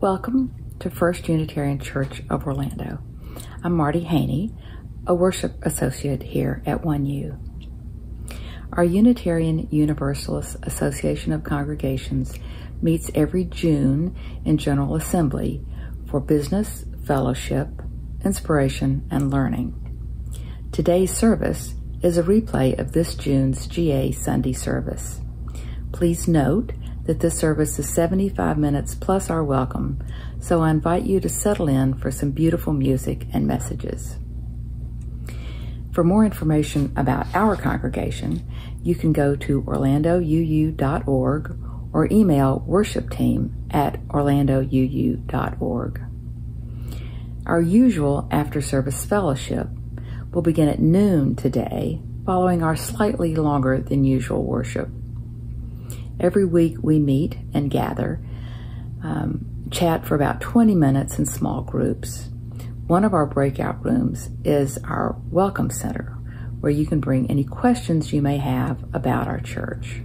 Welcome to First Unitarian Church of Orlando. I'm Marty Haney, a worship associate here at 1U. Our Unitarian Universalist Association of Congregations meets every June in General Assembly for business, fellowship, inspiration, and learning. Today's service is a replay of this June's GA Sunday service. Please note that this service is 75 minutes plus our welcome, so I invite you to settle in for some beautiful music and messages. For more information about our congregation, you can go to orlandouu.org or email worship team at orlandouu.org. Our usual after service fellowship will begin at noon today, following our slightly longer than usual worship. Every week we meet and gather, um, chat for about 20 minutes in small groups. One of our breakout rooms is our Welcome Center, where you can bring any questions you may have about our church.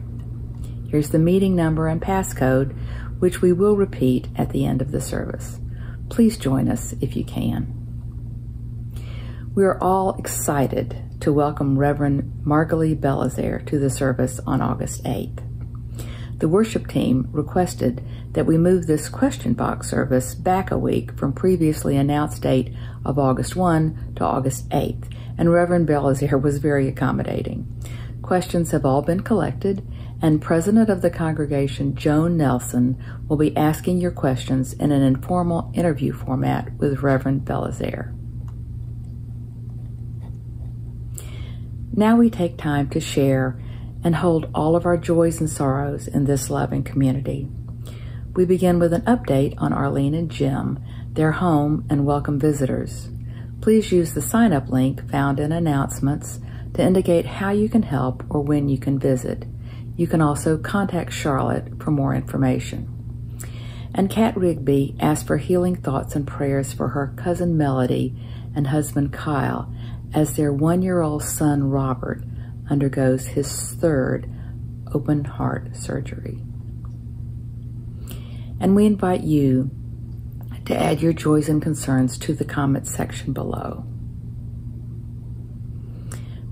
Here's the meeting number and passcode, which we will repeat at the end of the service. Please join us if you can. We are all excited to welcome Reverend Margalie Belizaire to the service on August 8th. The worship team requested that we move this question box service back a week from previously announced date of August 1 to August 8th, and Reverend Belizaire was very accommodating. Questions have all been collected, and President of the congregation, Joan Nelson, will be asking your questions in an informal interview format with Reverend Belizaire. Now we take time to share and hold all of our joys and sorrows in this loving community. We begin with an update on Arlene and Jim, their home, and welcome visitors. Please use the sign up link found in announcements to indicate how you can help or when you can visit. You can also contact Charlotte for more information. And Kat Rigby asked for healing thoughts and prayers for her cousin Melody and husband Kyle as their one year old son Robert undergoes his third open heart surgery. And we invite you to add your joys and concerns to the comments section below.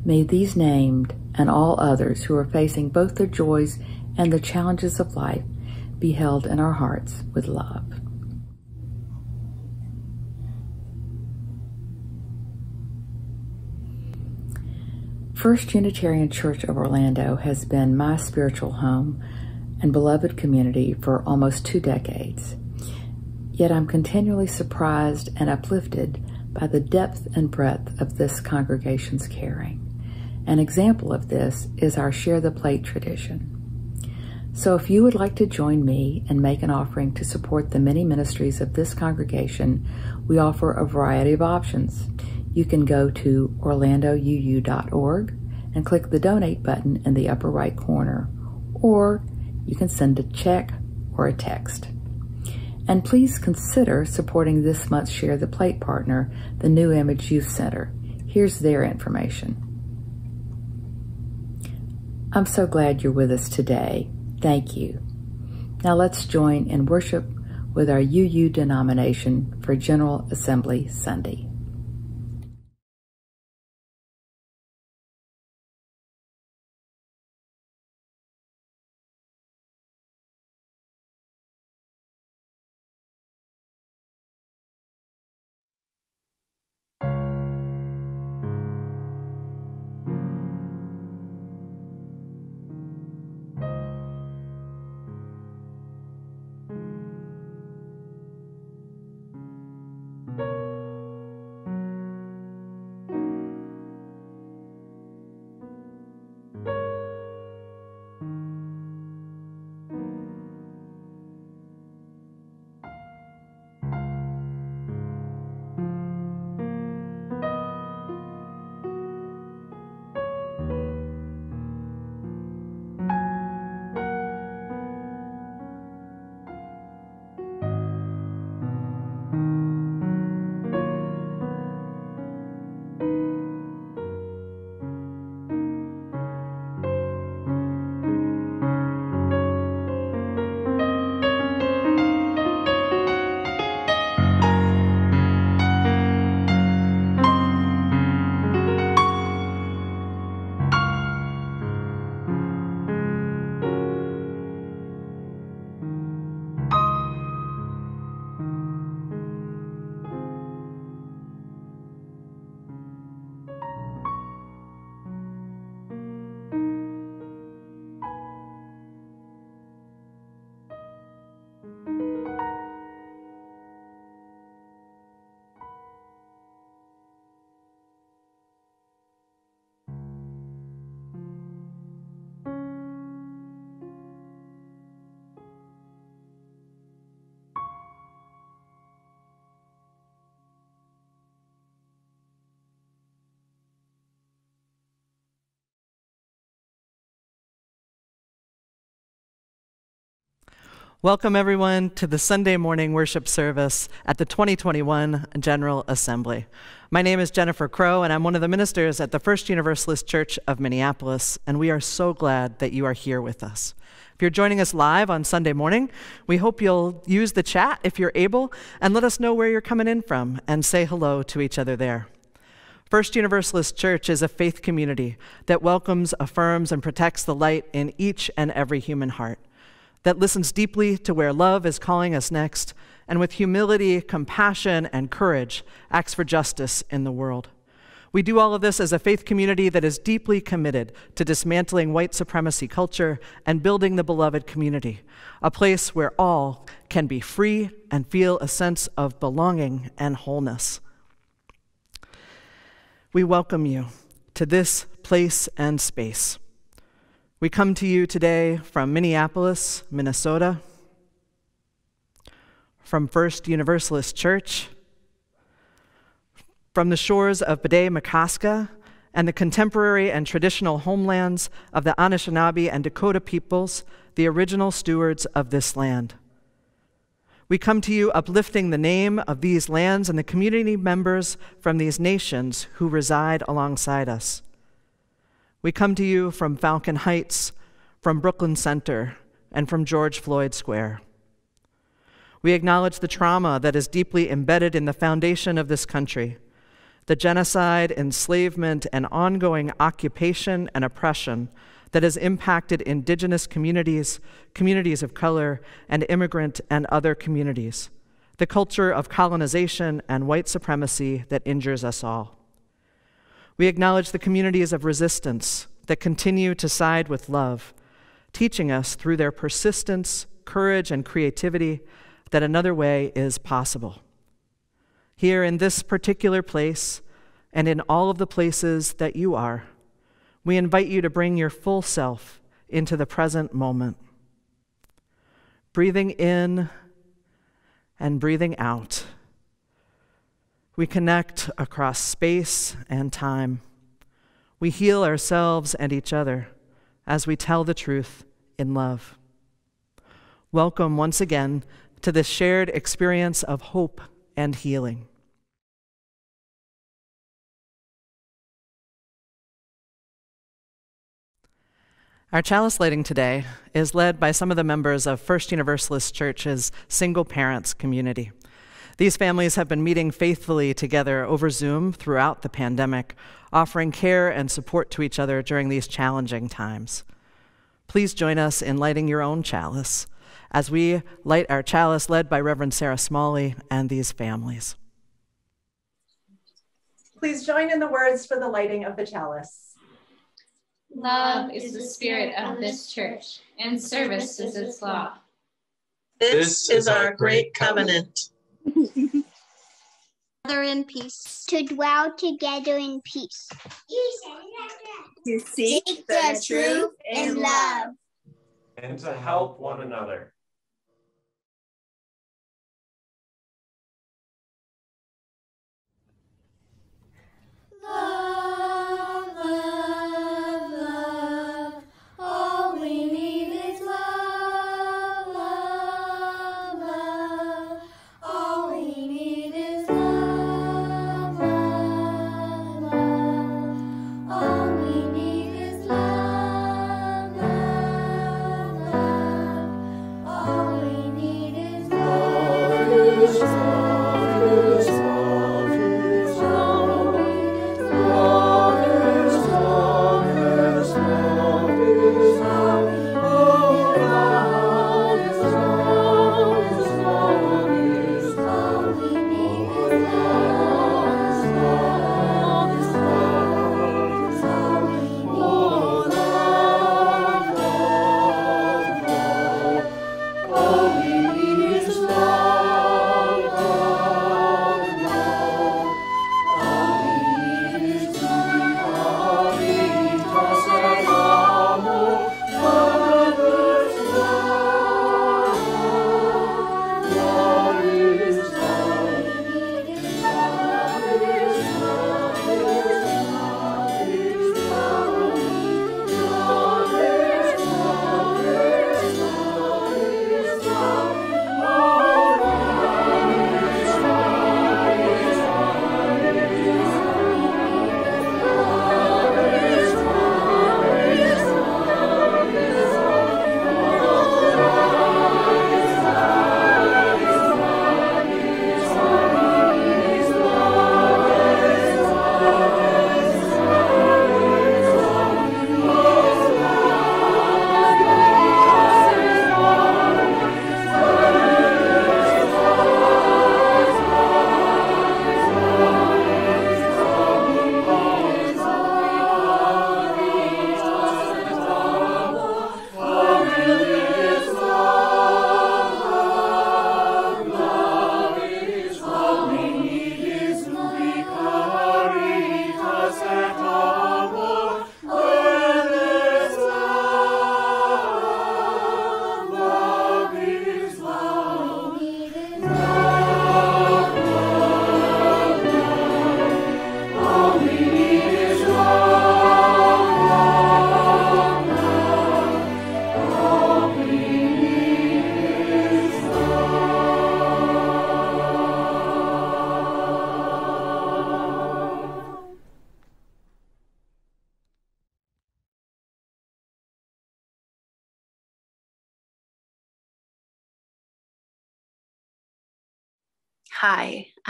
May these named and all others who are facing both the joys and the challenges of life be held in our hearts with love. First Unitarian Church of Orlando has been my spiritual home and beloved community for almost two decades. Yet I'm continually surprised and uplifted by the depth and breadth of this congregation's caring. An example of this is our Share the Plate tradition. So if you would like to join me and make an offering to support the many ministries of this congregation, we offer a variety of options. You can go to orlandouu.org and click the donate button in the upper right corner, or you can send a check or a text. And please consider supporting this month's Share the Plate partner, the New Image Youth Center. Here's their information. I'm so glad you're with us today. Thank you. Now let's join in worship with our UU denomination for General Assembly Sunday. Welcome, everyone, to the Sunday morning worship service at the 2021 General Assembly. My name is Jennifer Crow, and I'm one of the ministers at the First Universalist Church of Minneapolis, and we are so glad that you are here with us. If you're joining us live on Sunday morning, we hope you'll use the chat if you're able and let us know where you're coming in from and say hello to each other there. First Universalist Church is a faith community that welcomes, affirms, and protects the light in each and every human heart that listens deeply to where love is calling us next, and with humility, compassion, and courage acts for justice in the world. We do all of this as a faith community that is deeply committed to dismantling white supremacy culture and building the beloved community, a place where all can be free and feel a sense of belonging and wholeness. We welcome you to this place and space. We come to you today from Minneapolis, Minnesota, from First Universalist Church, from the shores of Bde-Maka and the contemporary and traditional homelands of the Anishinaabe and Dakota peoples, the original stewards of this land. We come to you uplifting the name of these lands and the community members from these nations who reside alongside us. We come to you from Falcon Heights, from Brooklyn Center, and from George Floyd Square. We acknowledge the trauma that is deeply embedded in the foundation of this country the genocide, enslavement, and ongoing occupation and oppression that has impacted indigenous communities, communities of color, and immigrant and other communities, the culture of colonization and white supremacy that injures us all. We acknowledge the communities of resistance that continue to side with love, teaching us through their persistence, courage, and creativity that another way is possible. Here in this particular place, and in all of the places that you are, we invite you to bring your full self into the present moment. Breathing in and breathing out we connect across space and time. We heal ourselves and each other as we tell the truth in love. Welcome once again to this shared experience of hope and healing. Our chalice lighting today is led by some of the members of First Universalist Church's single parents community. These families have been meeting faithfully together over Zoom throughout the pandemic, offering care and support to each other during these challenging times. Please join us in lighting your own chalice as we light our chalice led by Reverend Sarah Smalley and these families. Please join in the words for the lighting of the chalice. Love is the spirit of this church, and service is its law. This is our great covenant in peace. To dwell together in peace. To seek the truth in love. And to help one another.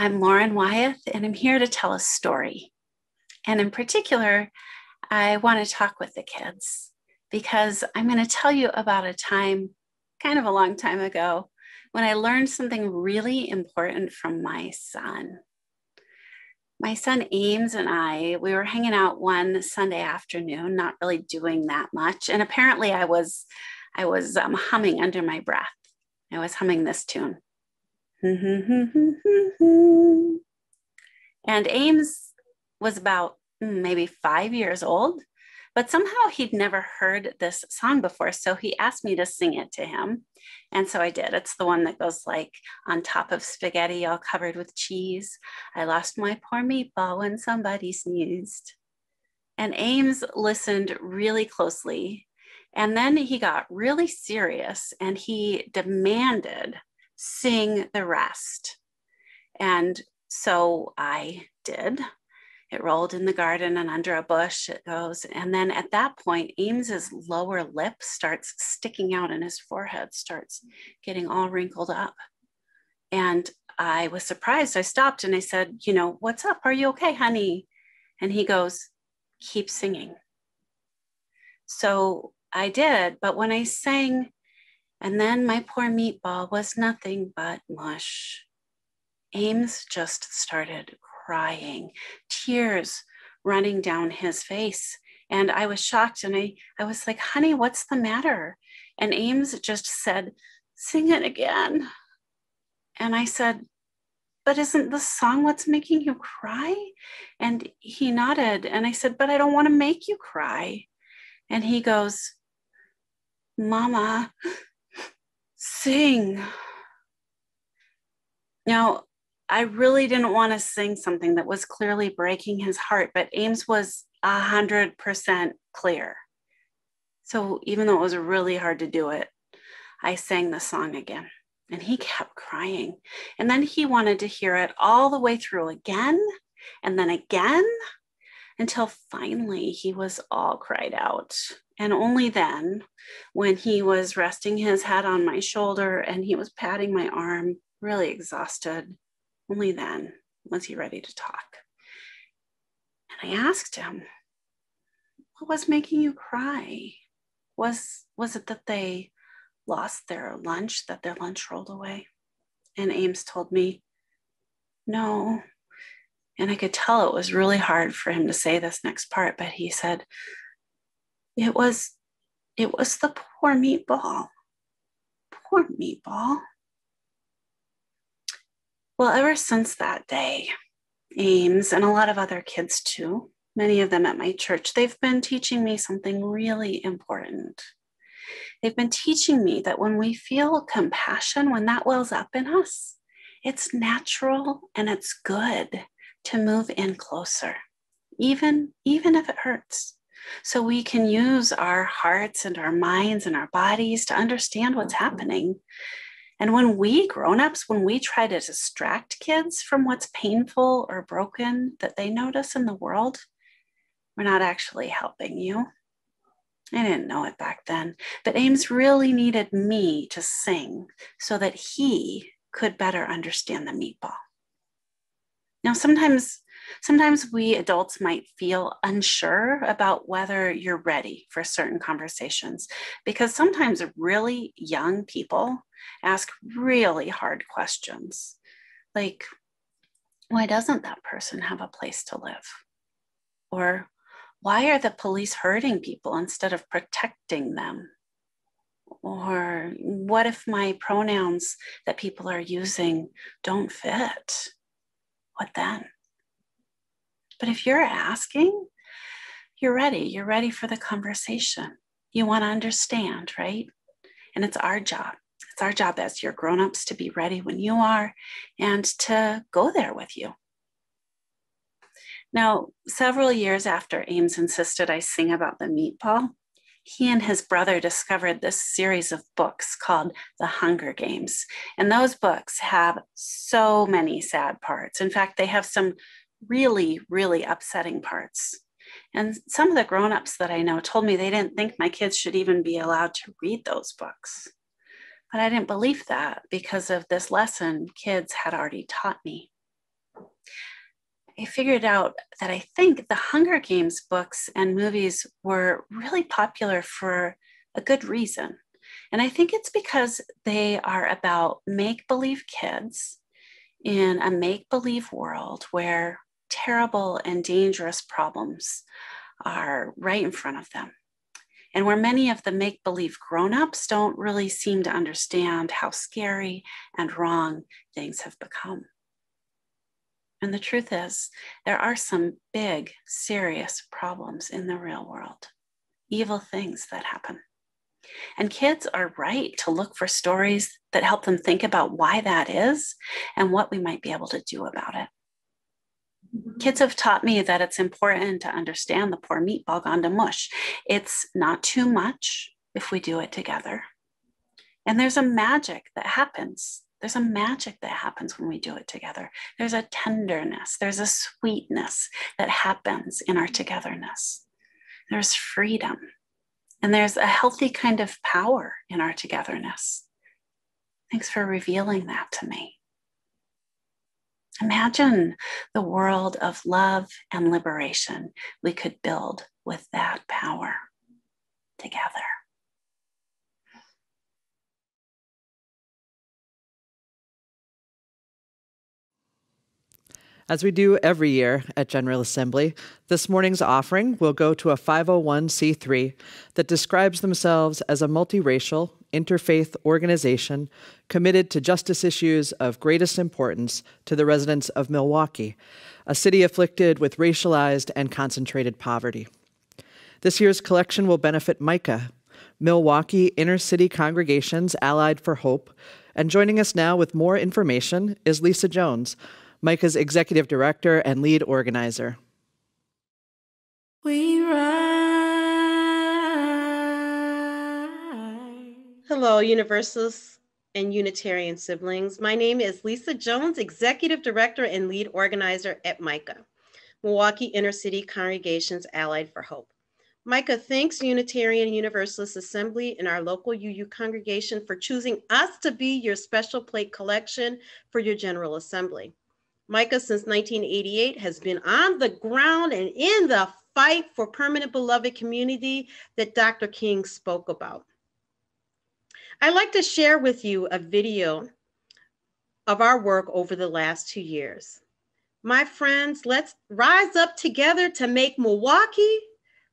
I'm Lauren Wyeth, and I'm here to tell a story. And in particular, I want to talk with the kids because I'm going to tell you about a time, kind of a long time ago, when I learned something really important from my son. My son Ames and I, we were hanging out one Sunday afternoon, not really doing that much. And apparently I was, I was um, humming under my breath. I was humming this tune. and Ames was about hmm, maybe five years old. But somehow he'd never heard this song before. So he asked me to sing it to him. And so I did. It's the one that goes like on top of spaghetti, all covered with cheese. I lost my poor meatball when somebody sneezed. And Ames listened really closely. And then he got really serious and he demanded sing the rest. And so I did. It rolled in the garden and under a bush it goes. And then at that point, Ames's lower lip starts sticking out and his forehead starts getting all wrinkled up. And I was surprised. I stopped and I said, You know, what's up? Are you okay, honey? And he goes, Keep singing. So I did. But when I sang, and then my poor meatball was nothing but mush, Ames just started crying, tears running down his face. And I was shocked and I, I was like, honey, what's the matter? And Ames just said, sing it again. And I said, but isn't the song what's making you cry? And he nodded. And I said, but I don't want to make you cry. And he goes, Mama, sing. Now, I really didn't want to sing something that was clearly breaking his heart, but Ames was a hundred percent clear. So even though it was really hard to do it, I sang the song again and he kept crying. And then he wanted to hear it all the way through again and then again until finally he was all cried out. And only then, when he was resting his head on my shoulder and he was patting my arm, really exhausted, only then was he ready to talk. And I asked him, What was making you cry? Was, was it that they lost their lunch, that their lunch rolled away? And Ames told me, No. And I could tell it was really hard for him to say this next part, but he said, It was it was the poor meatball. Poor meatball. Well, ever since that day, Ames and a lot of other kids too, many of them at my church, they've been teaching me something really important. They've been teaching me that when we feel compassion, when that wells up in us, it's natural and it's good to move in closer, even, even if it hurts. So we can use our hearts and our minds and our bodies to understand what's mm-hmm. happening and when we grown-ups, when we try to distract kids from what's painful or broken that they notice in the world, we're not actually helping you. I didn't know it back then, but Ames really needed me to sing so that he could better understand the meatball. Now, sometimes Sometimes we adults might feel unsure about whether you're ready for certain conversations because sometimes really young people ask really hard questions like, why doesn't that person have a place to live? Or why are the police hurting people instead of protecting them? Or what if my pronouns that people are using don't fit? What then? But if you're asking, you're ready. You're ready for the conversation. You want to understand, right? And it's our job. It's our job as your grown-ups to be ready when you are and to go there with you. Now, several years after Ames insisted I sing about the meatball, he and his brother discovered this series of books called The Hunger Games. And those books have so many sad parts. In fact, they have some really, really upsetting parts. And some of the grown-ups that I know told me they didn't think my kids should even be allowed to read those books. But I didn't believe that because of this lesson kids had already taught me. I figured out that I think the Hunger Games books and movies were really popular for a good reason. And I think it's because they are about make believe kids in a make believe world where terrible and dangerous problems are right in front of them. And where many of the make believe grown ups don't really seem to understand how scary and wrong things have become. And the truth is, there are some big, serious problems in the real world, evil things that happen. And kids are right to look for stories that help them think about why that is and what we might be able to do about it. Kids have taught me that it's important to understand the poor meatball gone to mush. It's not too much if we do it together. And there's a magic that happens. There's a magic that happens when we do it together. There's a tenderness, there's a sweetness that happens in our togetherness. There's freedom, and there's a healthy kind of power in our togetherness. Thanks for revealing that to me. Imagine the world of love and liberation we could build with that power together. As we do every year at General Assembly, this morning's offering will go to a 501c3 that describes themselves as a multiracial, interfaith organization committed to justice issues of greatest importance to the residents of Milwaukee, a city afflicted with racialized and concentrated poverty. This year's collection will benefit Micah, Milwaukee Inner City Congregations Allied for Hope, and joining us now with more information is Lisa Jones Micah's executive director and lead organizer. We Hello, Universalists and Unitarian siblings. My name is Lisa Jones, executive director and lead organizer at Micah, Milwaukee Inner City Congregations Allied for Hope. Micah thanks Unitarian Universalist Assembly and our local UU congregation for choosing us to be your special plate collection for your General Assembly. Micah, since 1988, has been on the ground and in the fight for permanent beloved community that Dr. King spoke about. I'd like to share with you a video of our work over the last two years. My friends, let's rise up together to make Milwaukee,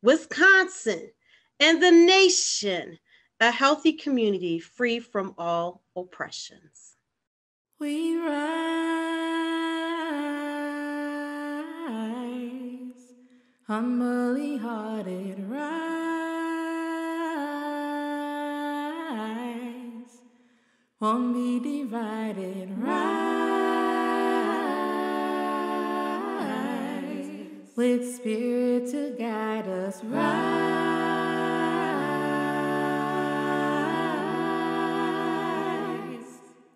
Wisconsin, and the nation a healthy community free from all oppressions. We rise. humbly hearted rise, won't be divided, rise, with spirit to guide us, rise,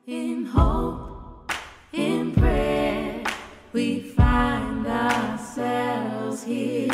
in hope, in prayer, we find ourselves here.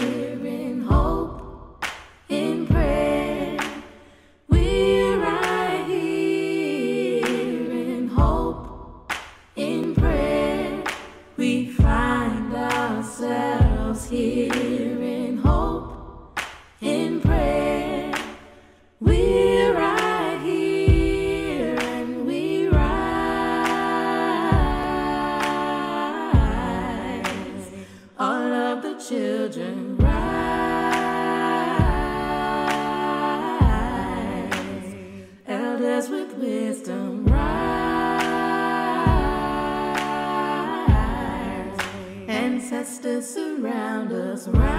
Ourselves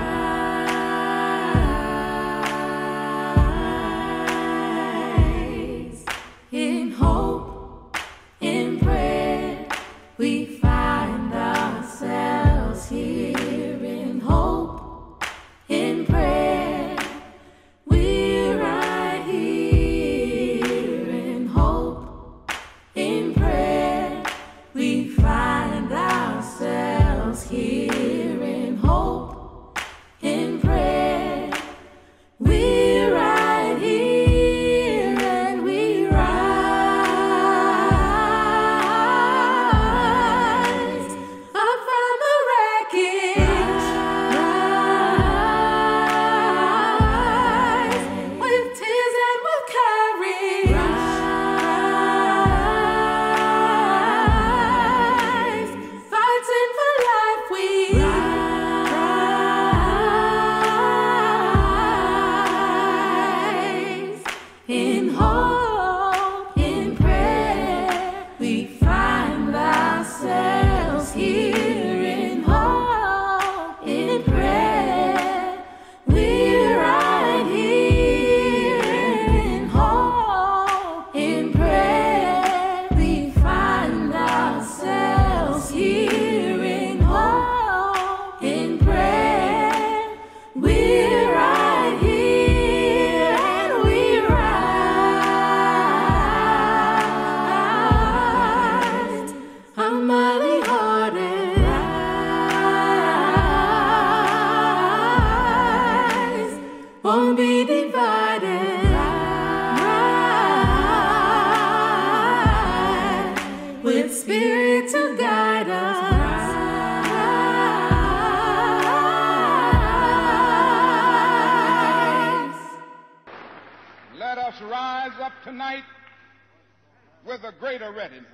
greater readiness.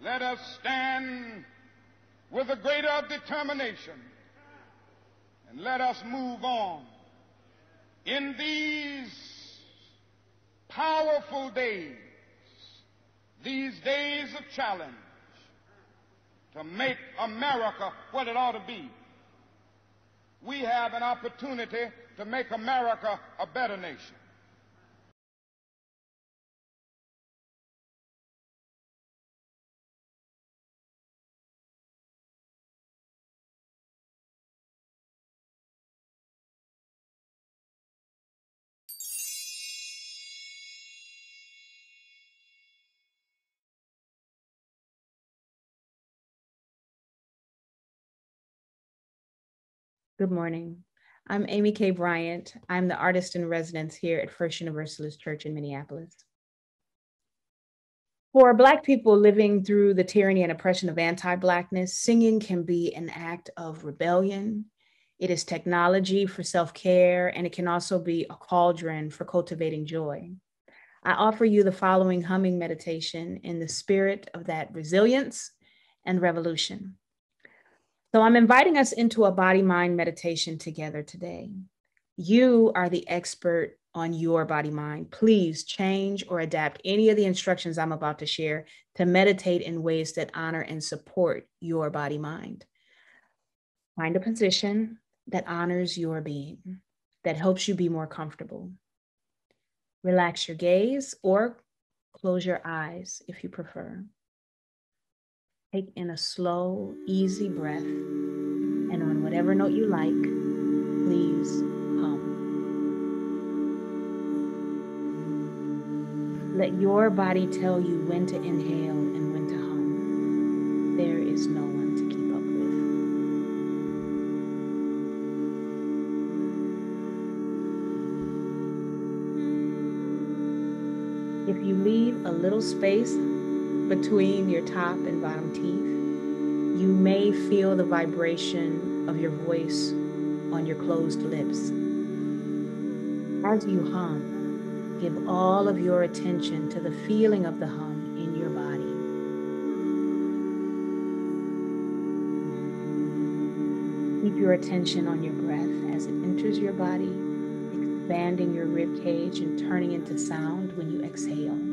Let us stand with a greater determination. And let us move on in these powerful days, these days of challenge, to make America what it ought to be. We have an opportunity to make America a better nation. Good morning. I'm Amy K. Bryant. I'm the artist in residence here at First Universalist Church in Minneapolis. For Black people living through the tyranny and oppression of anti Blackness, singing can be an act of rebellion. It is technology for self care, and it can also be a cauldron for cultivating joy. I offer you the following humming meditation in the spirit of that resilience and revolution. So I'm inviting us into a body mind meditation together today. You are the expert on your body mind. Please change or adapt any of the instructions I'm about to share to meditate in ways that honor and support your body mind. Find a position that honors your being, that helps you be more comfortable. Relax your gaze or close your eyes if you prefer. Take in a slow, easy breath, and on whatever note you like, please hum. Let your body tell you when to inhale and when to hum. There is no one to keep up with. If you leave a little space between your top and bottom teeth, you may feel the vibration of your voice on your closed lips. As you hum, give all of your attention to the feeling of the hum in your body. Keep your attention on your breath as it enters your body, expanding your rib cage and turning into sound when you exhale.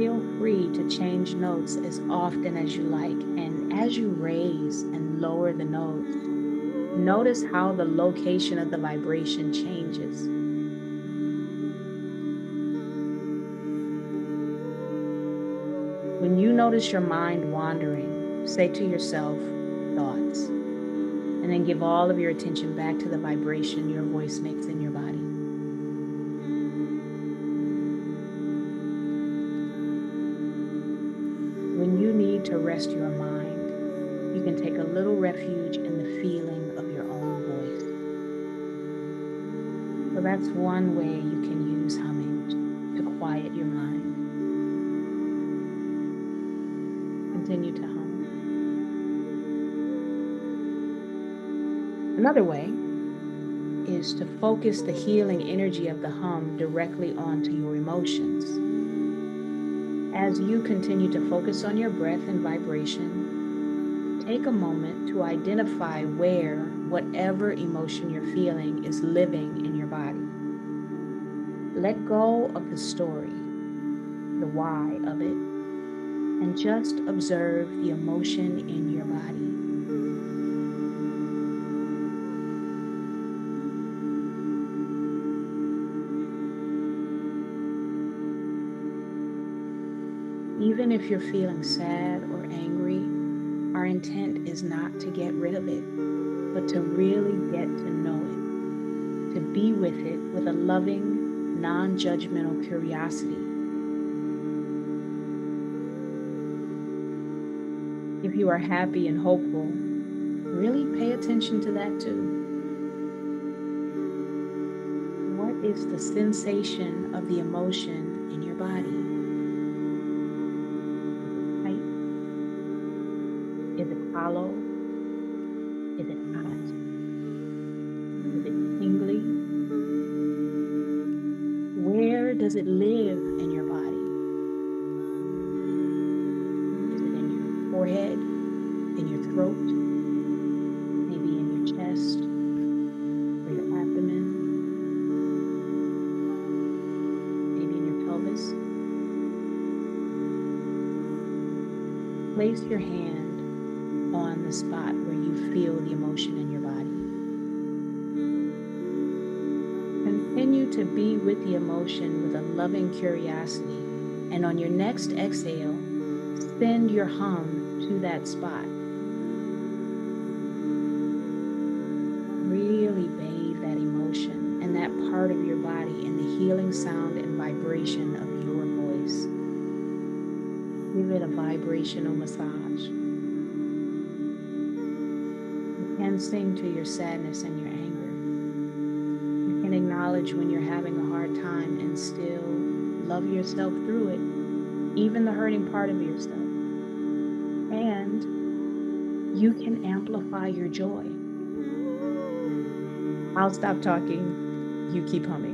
Feel free to change notes as often as you like. And as you raise and lower the notes, notice how the location of the vibration changes. When you notice your mind wandering, say to yourself, thoughts, and then give all of your attention back to the vibration your voice makes in your body. Refuge in the feeling of your own voice. So that's one way you can use humming to quiet your mind. Continue to hum. Another way is to focus the healing energy of the hum directly onto your emotions. As you continue to focus on your breath and vibration, take a moment to identify where whatever emotion you're feeling is living in your body. Let go of the story, the why of it, and just observe the emotion in your body. Even if you're feeling sad or angry, our intent is not to get rid of it, but to really get to know it, to be with it with a loving, non judgmental curiosity. If you are happy and hopeful, really pay attention to that too. What is the sensation of the emotion in your body? Is it with a loving curiosity. And on your next exhale, send your hum to that spot. Really bathe that emotion and that part of your body in the healing sound and vibration of your voice. Give it a vibrational massage. You can sing to your sadness and your anger. You can acknowledge when you're having a hard time and still love yourself through it, even the hurting part of yourself. And you can amplify your joy. I'll stop talking. You keep humming.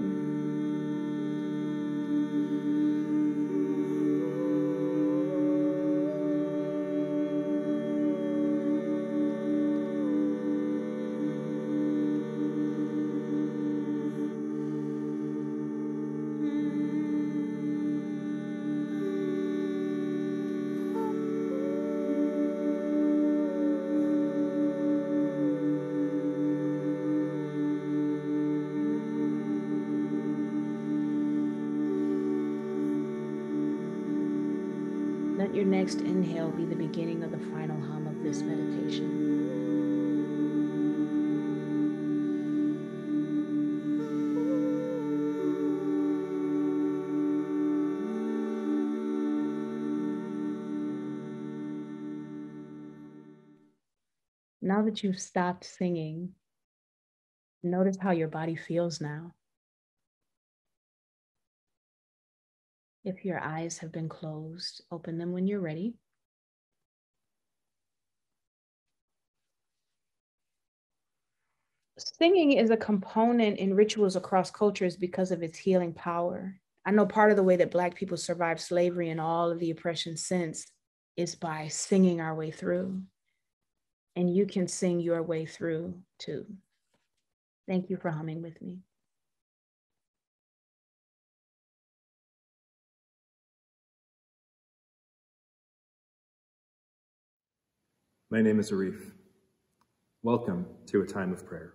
Now that you've stopped singing, notice how your body feels now. If your eyes have been closed, open them when you're ready. Singing is a component in rituals across cultures because of its healing power. I know part of the way that Black people survived slavery and all of the oppression since is by singing our way through. And you can sing your way through too. Thank you for humming with me. My name is Arif. Welcome to a time of prayer.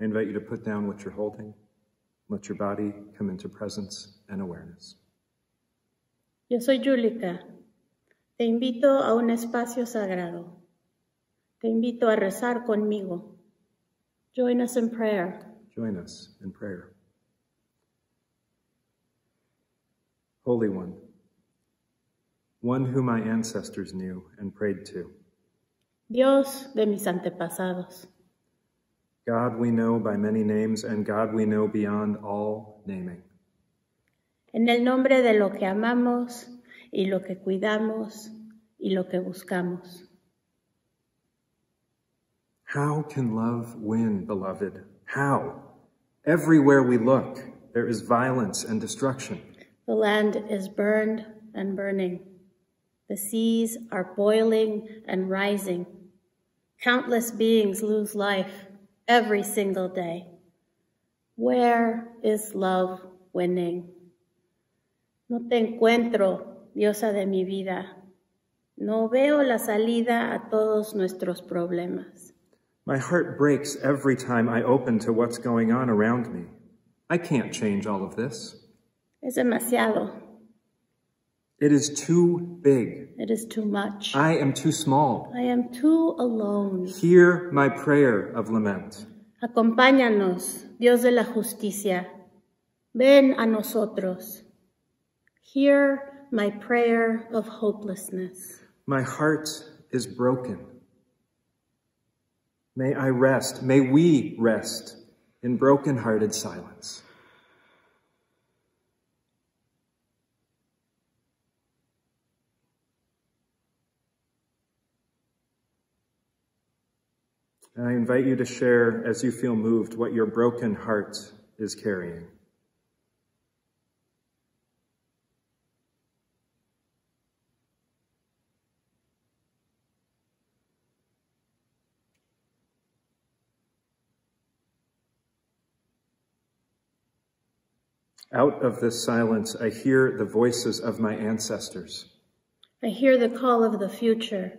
I invite you to put down what you're holding. Let your body come into presence and awareness. Yo soy Julika. Te invito a un espacio sagrado. Te invito a rezar conmigo. Join us in prayer. Join us in prayer. Holy One, one whom my ancestors knew and prayed to. Dios de mis antepasados. God we know by many names, and God we know beyond all naming. En el nombre de lo que amamos y lo que cuidamos y lo que buscamos. How can love win, beloved? How? Everywhere we look, there is violence and destruction. The land is burned and burning. The seas are boiling and rising. Countless beings lose life every single day. Where is love winning? No te encuentro, diosa de mi vida. No veo la salida a todos nuestros problemas. My heart breaks every time I open to what's going on around me. I can't change all of this. Es demasiado. It is too big. It is too much. I am too small. I am too alone. Hear my prayer of lament. Acompáñanos, Dios de la justicia. Ven a nosotros. Hear my prayer of hopelessness. My heart is broken. May I rest. May we rest in broken-hearted silence. And I invite you to share, as you feel moved, what your broken heart is carrying. Out of this silence, I hear the voices of my ancestors. I hear the call of the future.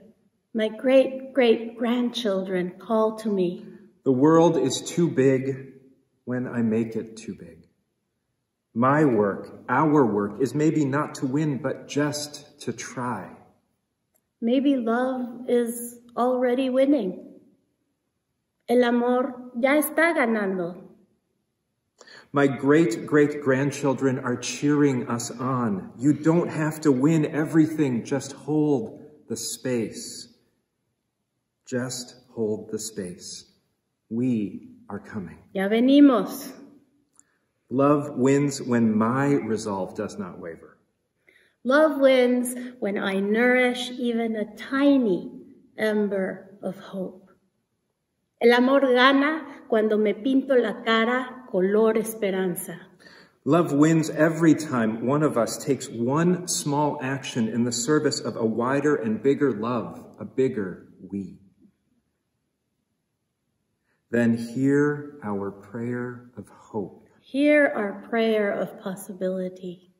My great great grandchildren call to me. The world is too big when I make it too big. My work, our work, is maybe not to win, but just to try. Maybe love is already winning. El amor ya está ganando. My great great grandchildren are cheering us on. You don't have to win everything, just hold the space. Just hold the space. We are coming. Ya venimos. Love wins when my resolve does not waver. Love wins when I nourish even a tiny ember of hope. El amor gana cuando me pinto la cara color esperanza. Love wins every time one of us takes one small action in the service of a wider and bigger love, a bigger we. Then hear our prayer of hope. Hear our prayer of possibility.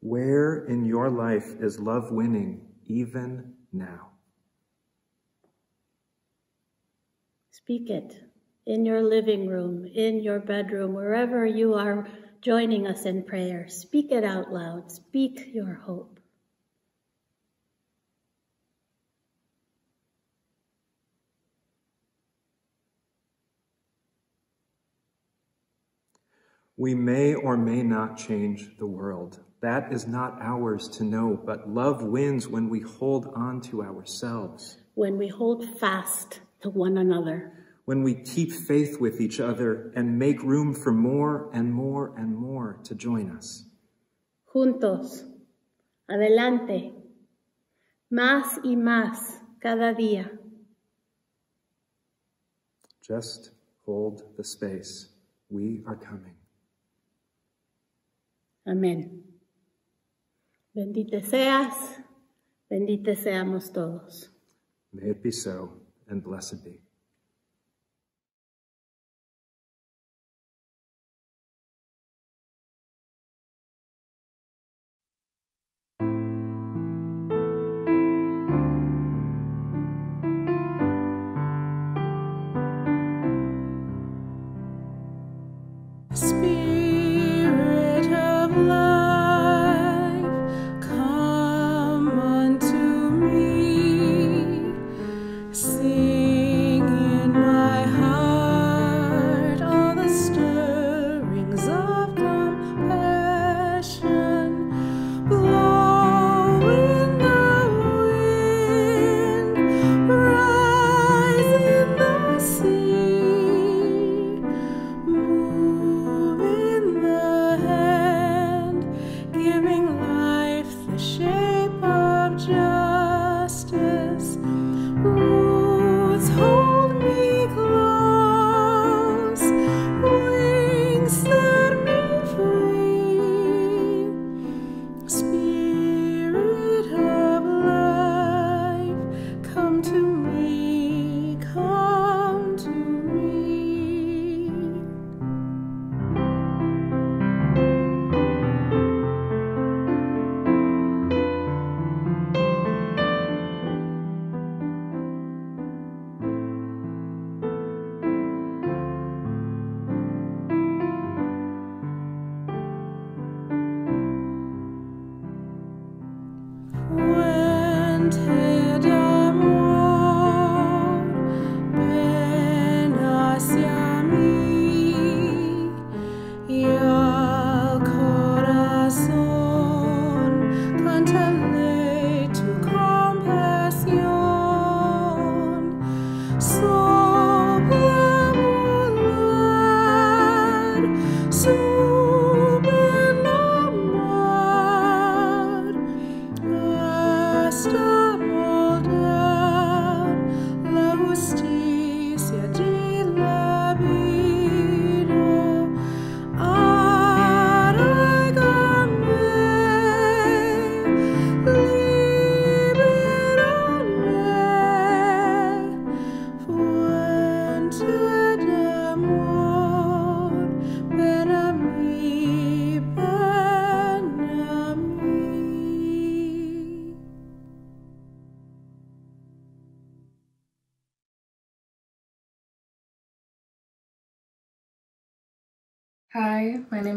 Where in your life is love winning even now? Speak it in your living room, in your bedroom, wherever you are joining us in prayer. Speak it out loud. Speak your hope. We may or may not change the world. That is not ours to know, but love wins when we hold on to ourselves. When we hold fast to one another. When we keep faith with each other and make room for more and more and more to join us. Juntos, adelante, más y más cada día. Just hold the space. We are coming. Amén. Bendito seas, benditos seamos todos. May it be so and blessed be.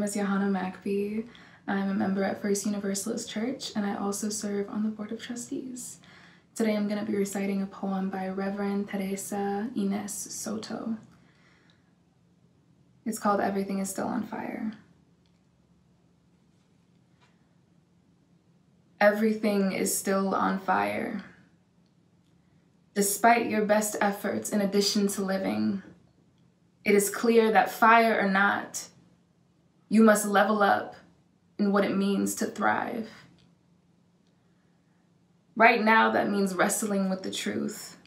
Is Johanna McBee. I'm a member at First Universalist Church, and I also serve on the Board of Trustees. Today I'm going to be reciting a poem by Reverend Teresa Ines Soto. It's called Everything is Still on Fire. Everything is still on fire. Despite your best efforts in addition to living, it is clear that fire or not, you must level up in what it means to thrive. Right now, that means wrestling with the truth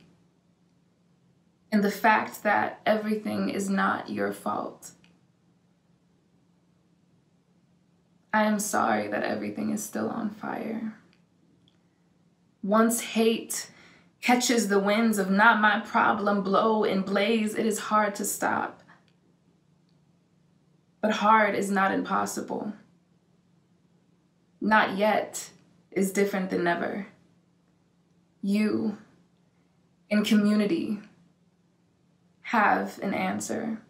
and the fact that everything is not your fault. I am sorry that everything is still on fire. Once hate catches the winds of not my problem blow and blaze, it is hard to stop. But hard is not impossible. Not yet is different than never. You, in community, have an answer.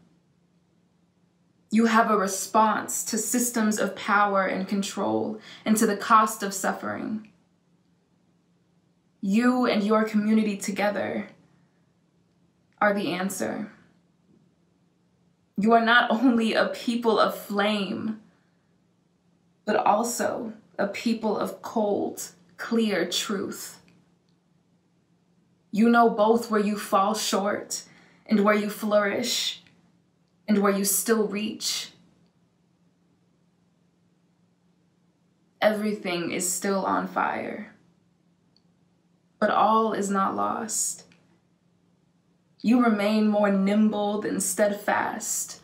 You have a response to systems of power and control and to the cost of suffering. You and your community together are the answer. You are not only a people of flame, but also a people of cold, clear truth. You know both where you fall short and where you flourish and where you still reach. Everything is still on fire, but all is not lost. You remain more nimble than steadfast,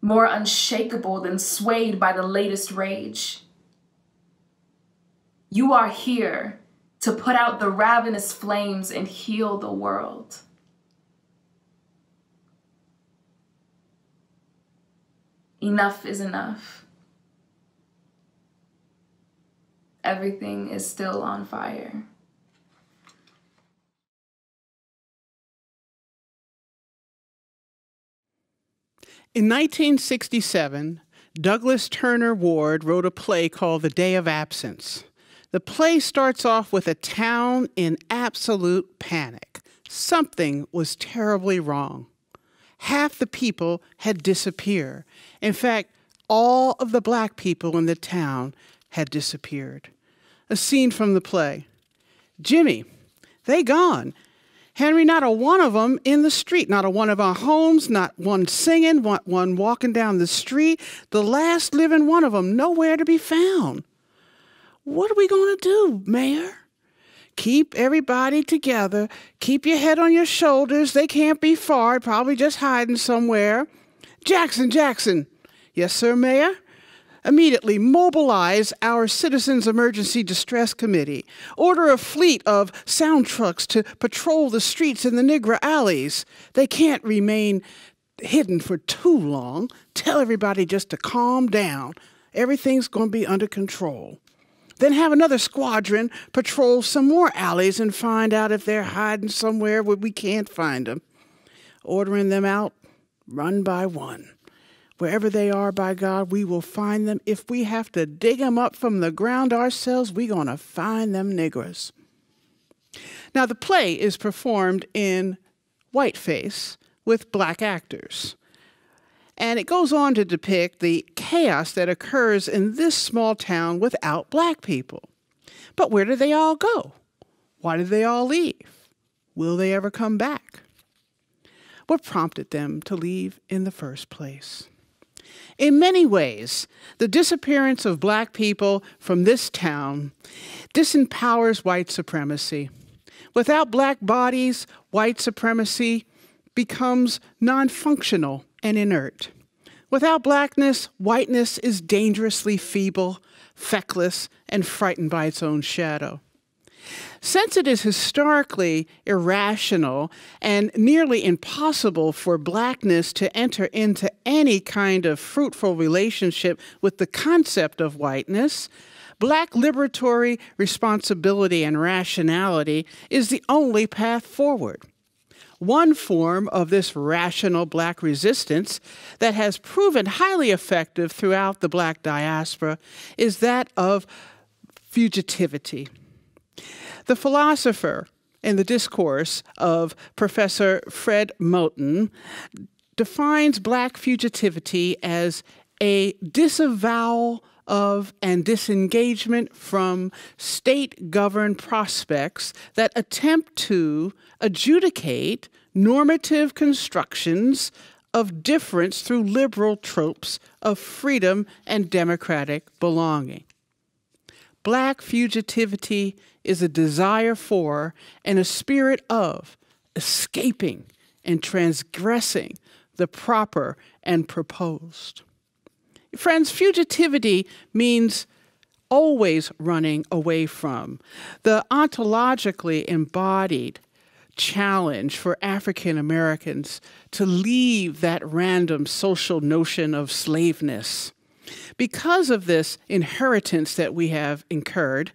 more unshakable than swayed by the latest rage. You are here to put out the ravenous flames and heal the world. Enough is enough. Everything is still on fire. In 1967, Douglas Turner Ward wrote a play called The Day of Absence. The play starts off with a town in absolute panic. Something was terribly wrong. Half the people had disappeared. In fact, all of the black people in the town had disappeared. A scene from the play. Jimmy, they gone. Henry, not a one of them in the street, not a one of our homes, not one singing, not one walking down the street. The last living one of them, nowhere to be found. What are we going to do, Mayor? Keep everybody together. Keep your head on your shoulders. They can't be far, probably just hiding somewhere. Jackson, Jackson. Yes, sir, Mayor? Immediately mobilize our Citizens Emergency Distress Committee. Order a fleet of sound trucks to patrol the streets in the Negro alleys. They can't remain hidden for too long. Tell everybody just to calm down. Everything's going to be under control. Then have another squadron patrol some more alleys and find out if they're hiding somewhere where we can't find them. Ordering them out one by one. Wherever they are, by God, we will find them. If we have to dig them up from the ground ourselves, we're going to find them niggers. Now, the play is performed in whiteface with black actors. And it goes on to depict the chaos that occurs in this small town without black people. But where do they all go? Why did they all leave? Will they ever come back? what prompted them to leave in the first place. In many ways, the disappearance of black people from this town disempowers white supremacy. Without black bodies, white supremacy becomes non functional and inert. Without blackness, whiteness is dangerously feeble, feckless, and frightened by its own shadow. Since it is historically irrational and nearly impossible for blackness to enter into any kind of fruitful relationship with the concept of whiteness, black liberatory responsibility and rationality is the only path forward. One form of this rational black resistance that has proven highly effective throughout the black diaspora is that of fugitivity. The philosopher in the discourse of Professor Fred Moten defines black fugitivity as a disavowal of and disengagement from state governed prospects that attempt to adjudicate normative constructions of difference through liberal tropes of freedom and democratic belonging. Black fugitivity is a desire for and a spirit of escaping and transgressing the proper and proposed. Friends, fugitivity means always running away from. The ontologically embodied challenge for African Americans to leave that random social notion of slaveness because of this inheritance that we have incurred,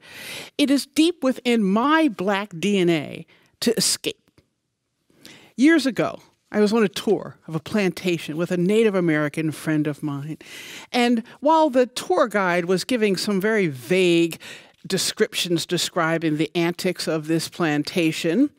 it is deep within my black DNA to escape. Years ago, I was on a tour of a plantation with a Native American friend of mine. And while the tour guide was giving some very vague descriptions describing the antics of this plantation,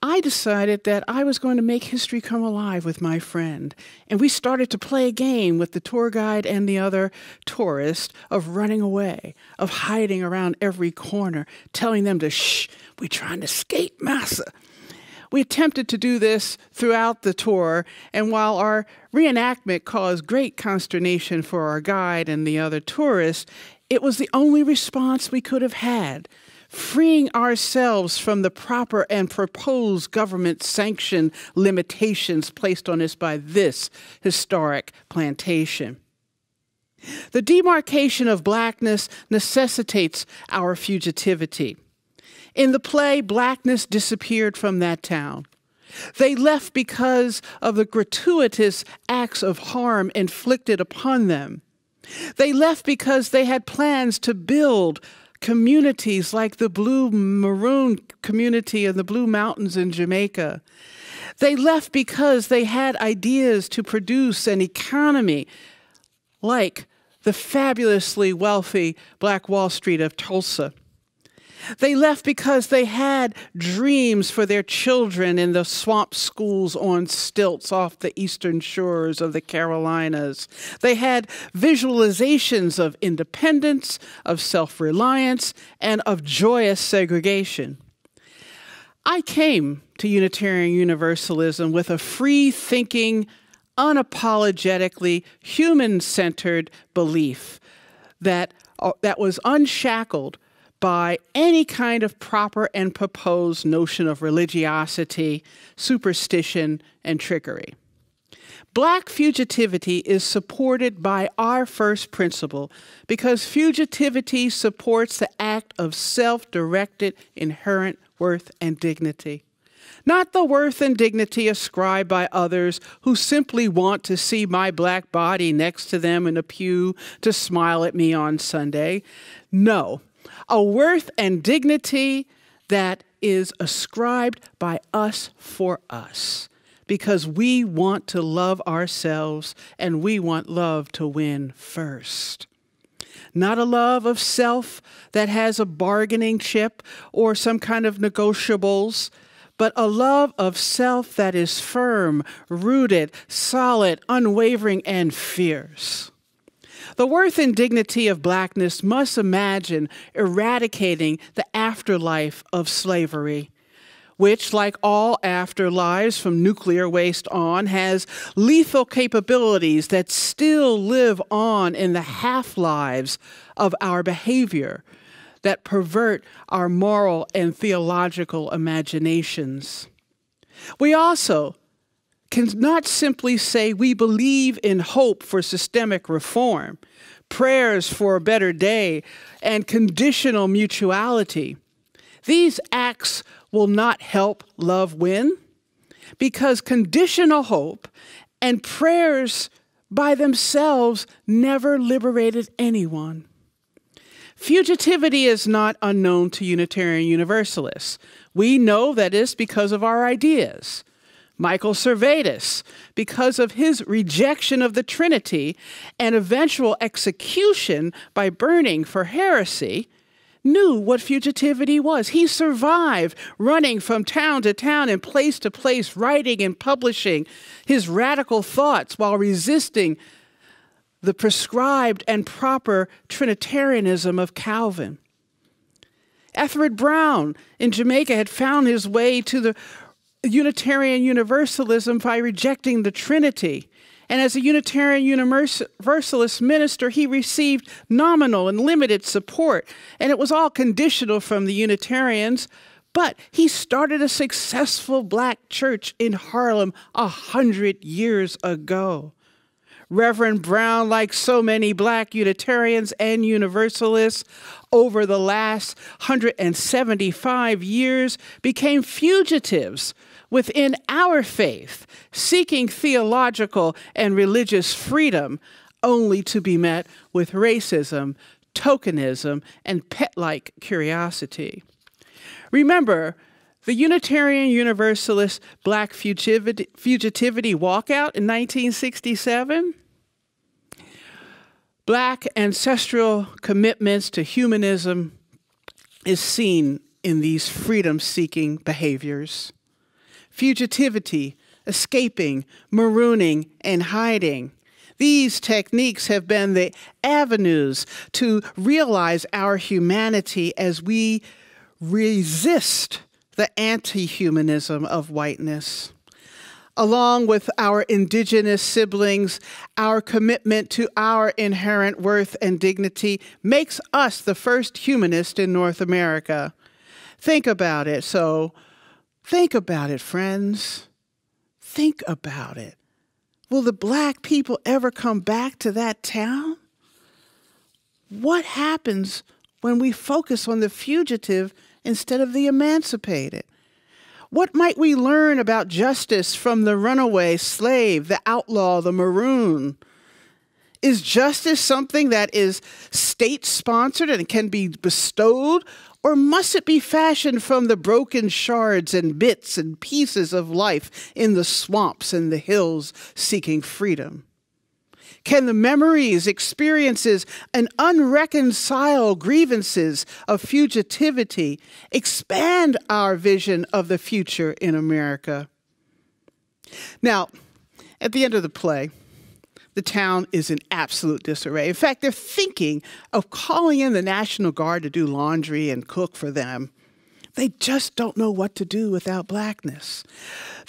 I decided that I was going to make history come alive with my friend. And we started to play a game with the tour guide and the other tourist of running away, of hiding around every corner, telling them to shh, we're trying to escape massa. We attempted to do this throughout the tour, and while our reenactment caused great consternation for our guide and the other tourists, it was the only response we could have had freeing ourselves from the proper and proposed government sanctioned limitations placed on us by this historic plantation. The demarcation of blackness necessitates our fugitivity. In the play, blackness disappeared from that town. They left because of the gratuitous acts of harm inflicted upon them. They left because they had plans to build communities like the Blue Maroon community in the Blue Mountains in Jamaica. They left because they had ideas to produce an economy like the fabulously wealthy Black Wall Street of Tulsa. They left because they had dreams for their children in the swamp schools on stilts off the eastern shores of the Carolinas. They had visualizations of independence, of self reliance, and of joyous segregation. I came to Unitarian Universalism with a free thinking, unapologetically human centered belief that, uh, that was unshackled by any kind of proper and proposed notion of religiosity, superstition, and trickery. Black fugitivity is supported by our first principle because fugitivity supports the act of self directed inherent worth and dignity. Not the worth and dignity ascribed by others who simply want to see my black body next to them in a pew to smile at me on Sunday. No, a worth and dignity that is ascribed by us for us because we want to love ourselves and we want love to win first. Not a love of self that has a bargaining chip or some kind of negotiables, but a love of self that is firm, rooted, solid, unwavering, and fierce. The worth and dignity of blackness must imagine eradicating the afterlife of slavery. which, like all afterlives from nuclear waste on, has lethal capabilities that still live on in the half lives of our behavior that pervert our moral and theological imaginations. We also cannot simply say we believe in hope for systemic reform, prayers for a better day, and conditional mutuality. These acts will not help love win because conditional hope and prayers by themselves never liberated anyone. Fugitivity is not unknown to Unitarian Universalists. We know that is because of our ideas. Michael Servetus, because of his rejection of the Trinity and eventual execution by burning for heresy, knew what fugitivity was. He survived running from town to town and place to place, writing and publishing his radical thoughts while resisting the prescribed and proper Trinitarianism of Calvin. Ethelred Brown in Jamaica had found his way to the Unitarian Universalism by rejecting the Trinity. And as a Unitarian Universalist minister, he received nominal and limited support. And it was all conditional from the Unitarians. But he started a successful black church in Harlem a hundred years ago. Reverend Brown, like so many black Unitarians and Universalists, over the last 175 years became fugitives within our faith, seeking theological and religious freedom, only to be met with racism, tokenism, and pet like curiosity. Remember, the Unitarian Universalist Black Fugitivity, Fugitivity Walkout in 1967? Black ancestral commitments to humanism is seen in these freedom seeking behaviors fugitivity, escaping, marooning, and hiding. These techniques have been the avenues to realize our humanity as we resist the anti humanism of whiteness. Along with our indigenous siblings, our commitment to our inherent worth and dignity makes us the first humanist in North America. Think about it. So, Think about it, friends. Think about it. Will the black people ever come back to that town? What happens when we focus on the fugitive instead of the emancipated? What might we learn about justice from the runaway slave, the outlaw, the maroon? Is justice something that is state sponsored and can be bestowed or must it be fashioned from the broken shards and bits and pieces of life in the swamps and the hills seeking freedom? Can the memories, experiences, and unreconciled grievances of fugitivity expand our vision of the future in America? Now, at the end of the play, the town is in absolute disarray. In fact, they're thinking of calling in the National Guard to do laundry and cook for them. They just don't know what to do without blackness.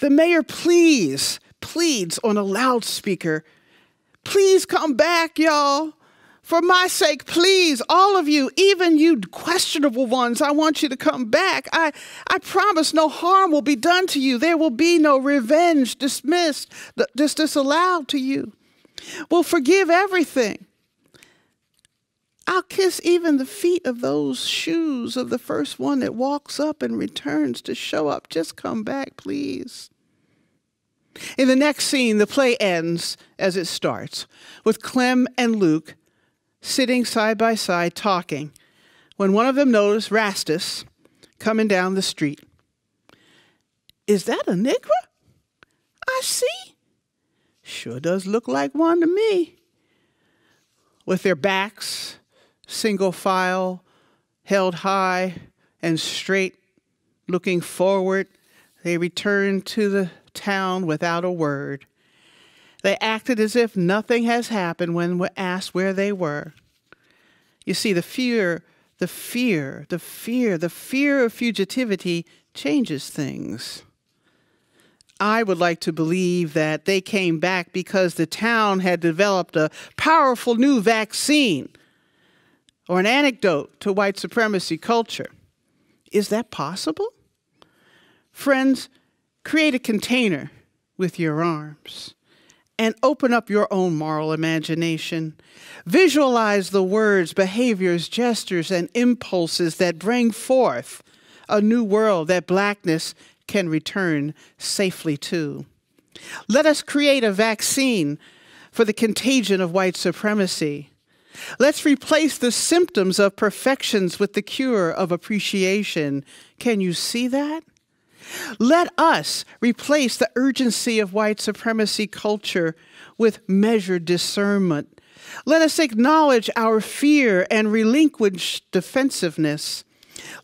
The mayor pleads, pleads on a loudspeaker, please come back, y'all. For my sake, please, all of you, even you questionable ones, I want you to come back. I, I promise no harm will be done to you. There will be no revenge dismissed, dis- disallowed to you We'll forgive everything. I'll kiss even the feet of those shoes of the first one that walks up and returns to show up. Just come back, please. In the next scene, the play ends as it starts, with Clem and Luke sitting side by side talking, when one of them noticed Rastus coming down the street. Is that a Negro? I see. Sure does look like one to me. With their backs single file, held high and straight, looking forward, they returned to the town without a word. They acted as if nothing has happened when asked where they were. You see, the fear, the fear, the fear, the fear of fugitivity changes things. I would like to believe that they came back because the town had developed a powerful new vaccine or an antidote to white supremacy culture. Is that possible? Friends, create a container with your arms and open up your own moral imagination. Visualize the words, behaviors, gestures, and impulses that bring forth a new world that blackness can return safely to. Let us create a vaccine for the contagion of white supremacy. Let's replace the symptoms of perfections with the cure of appreciation. Can you see that? Let us replace the urgency of white supremacy culture with measured discernment. Let us acknowledge our fear and relinquish defensiveness.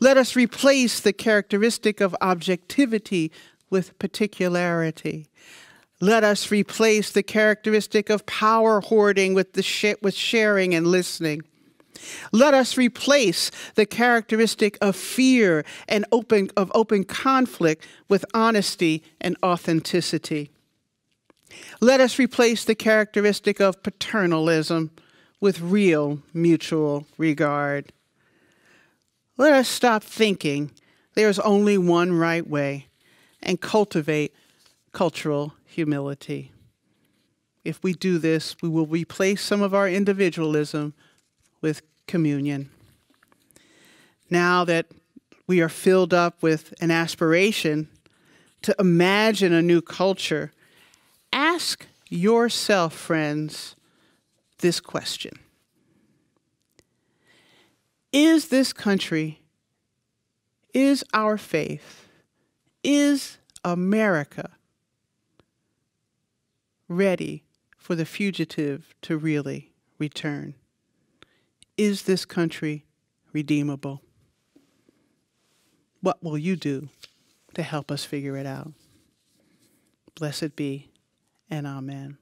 Let us replace the characteristic of objectivity with particularity. Let us replace the characteristic of power hoarding with, the sh- with sharing and listening. Let us replace the characteristic of fear and open, of open conflict with honesty and authenticity. Let us replace the characteristic of paternalism with real mutual regard. Let us stop thinking there's only one right way and cultivate cultural humility. If we do this, we will replace some of our individualism with communion. Now that we are filled up with an aspiration to imagine a new culture, ask yourself, friends, this question Is this country, is our faith, is America ready for the fugitive to really return? Is this country redeemable? What will you do to help us figure it out? Blessed be and amen.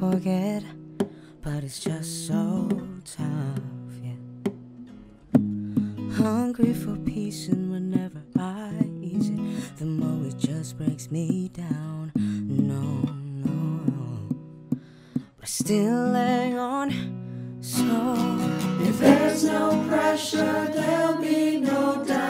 Forget, but it's just so tough, yeah. Hungry for peace, and whenever I ease it, the more it just breaks me down. No, no, but I still hang on. So, if there's no pressure, there'll be no diamonds.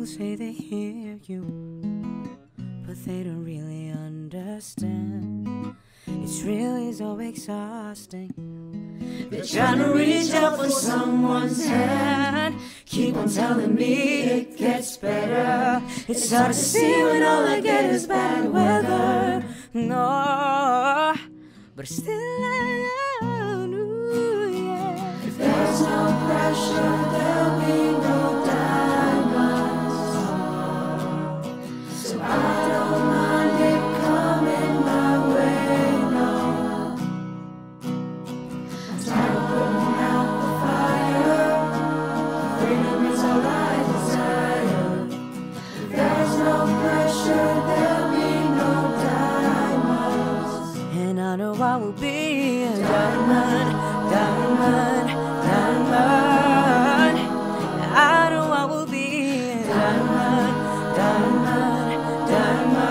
People say they hear you, but they don't really understand. It's really so exhausting. They're trying to reach out for someone's hand. Keep on telling me it gets better. It's hard to see when all I get is bad weather. No, but still I know, yeah. If there's no pressure, there'll be know I will be. A diamond, diamond, diamond. I know I will be. A diamond, diamond, diamond.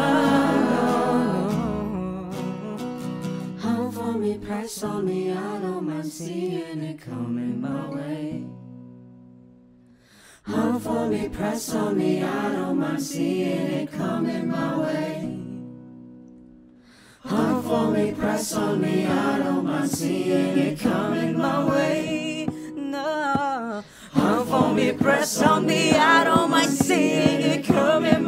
Hunt for me, press on me. I don't mind seeing it coming my way. Hunt for me, press on me. I don't mind seeing it coming my way. For me, press on me, I don't mind seeing it coming my way. No. Hunt for me, press on me, I don't mind seeing it coming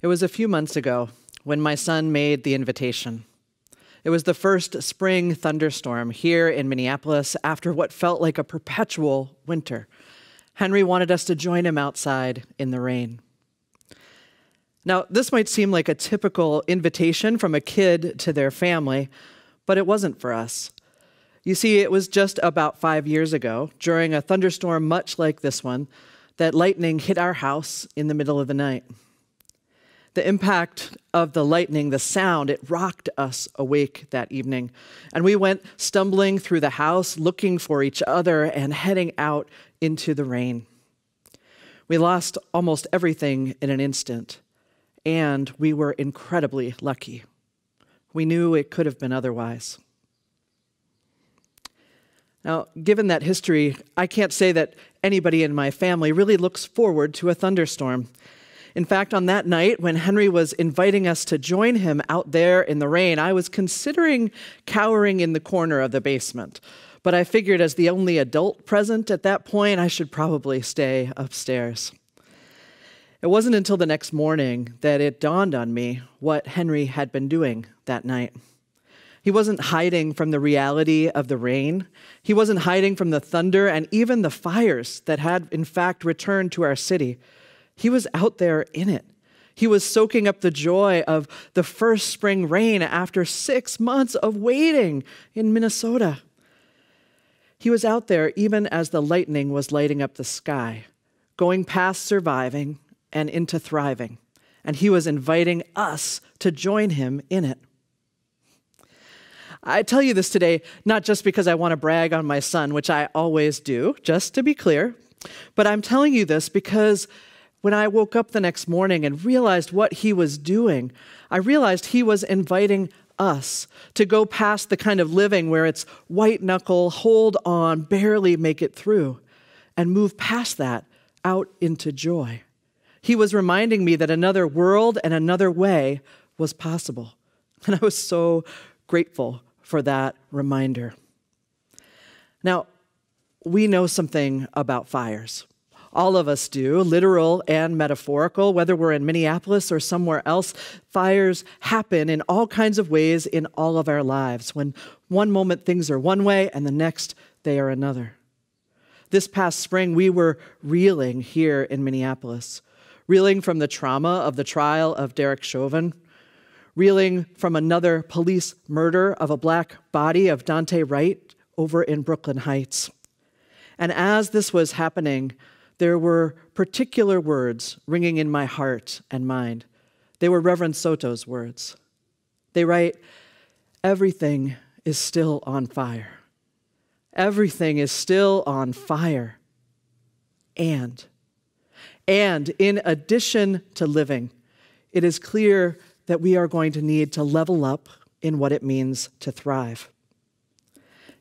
It was a few months ago when my son made the invitation. It was the first spring thunderstorm here in Minneapolis after what felt like a perpetual winter. Henry wanted us to join him outside in the rain. Now, this might seem like a typical invitation from a kid to their family, but it wasn't for us. You see, it was just about five years ago, during a thunderstorm much like this one, that lightning hit our house in the middle of the night. The impact of the lightning, the sound, it rocked us awake that evening. And we went stumbling through the house, looking for each other and heading out into the rain. We lost almost everything in an instant, and we were incredibly lucky. We knew it could have been otherwise. Now, given that history, I can't say that anybody in my family really looks forward to a thunderstorm. In fact, on that night when Henry was inviting us to join him out there in the rain, I was considering cowering in the corner of the basement. But I figured as the only adult present at that point, I should probably stay upstairs. It wasn't until the next morning that it dawned on me what Henry had been doing that night. He wasn't hiding from the reality of the rain. He wasn't hiding from the thunder and even the fires that had, in fact, returned to our city. He was out there in it. He was soaking up the joy of the first spring rain after six months of waiting in Minnesota. He was out there even as the lightning was lighting up the sky, going past surviving and into thriving. And he was inviting us to join him in it. I tell you this today not just because I want to brag on my son, which I always do, just to be clear, but I'm telling you this because when I woke up the next morning and realized what he was doing, I realized he was inviting us to go past the kind of living where it's white knuckle, hold on, barely make it through, and move past that out into joy. He was reminding me that another world and another way was possible. And I was so grateful for that reminder. Now, we know something about fires. All of us do, literal and metaphorical, whether we're in Minneapolis or somewhere else. Fires happen in all kinds of ways in all of our lives. When one moment things are one way and the next they are another. This past spring, we were reeling here in Minneapolis, reeling from the trauma of the trial of Derek Chauvin, reeling from another police murder of a black body of Daunte Wright over in Brooklyn Heights. And as this was happening, there were particular words ringing in my heart and mind. They were Reverend Soto's words. They write, Everything is still on fire. Everything is still on fire. And, and in addition to living, it is clear that we are going to need to level up in what it means to thrive.